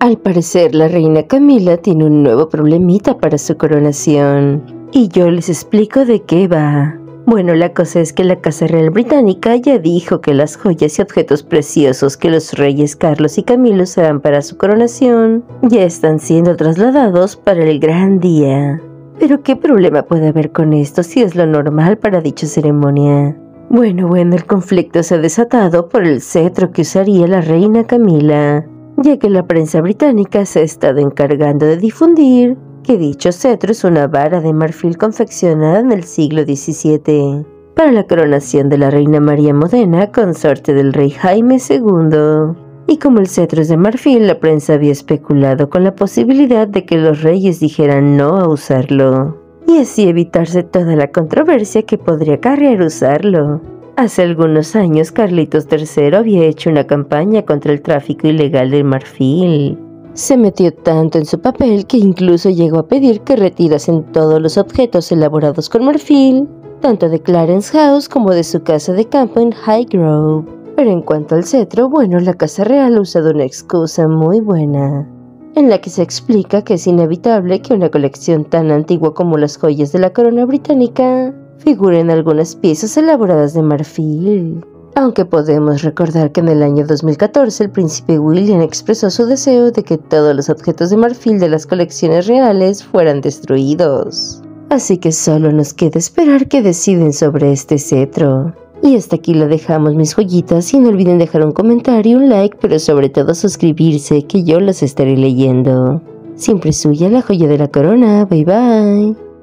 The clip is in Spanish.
Al parecer la reina Camila tiene un nuevo problemita para su coronación. Y yo les explico de qué va. Bueno, la cosa es que la Casa Real Británica ya dijo que las joyas y objetos preciosos que los reyes Carlos y Camilo serán para su coronación ya están siendo trasladados para el gran día. Pero ¿qué problema puede haber con esto si es lo normal para dicha ceremonia? Bueno, bueno, el conflicto se ha desatado por el cetro que usaría la reina Camila, ya que la prensa británica se ha estado encargando de difundir que dicho cetro es una vara de marfil confeccionada en el siglo XVII para la coronación de la reina María Modena, consorte del rey Jaime II. Y como el cetro es de marfil, la prensa había especulado con la posibilidad de que los reyes dijeran no a usarlo, y así evitarse toda la controversia que podría acarrear usarlo. Hace algunos años Carlitos III había hecho una campaña contra el tráfico ilegal del marfil, se metió tanto en su papel que incluso llegó a pedir que retirasen todos los objetos elaborados con marfil, tanto de Clarence House como de su casa de campo en Highgrove. Pero en cuanto al cetro, bueno, la Casa Real ha usado una excusa muy buena, en la que se explica que es inevitable que una colección tan antigua como las joyas de la corona británica figure en algunas piezas elaboradas de marfil. Aunque podemos recordar que en el año 2014 el príncipe William expresó su deseo de que todos los objetos de marfil de las colecciones reales fueran destruidos. Así que solo nos queda esperar que deciden sobre este cetro. Y hasta aquí lo dejamos mis joyitas y no olviden dejar un comentario, un like, pero sobre todo suscribirse que yo los estaré leyendo. Siempre suya la joya de la corona, bye bye.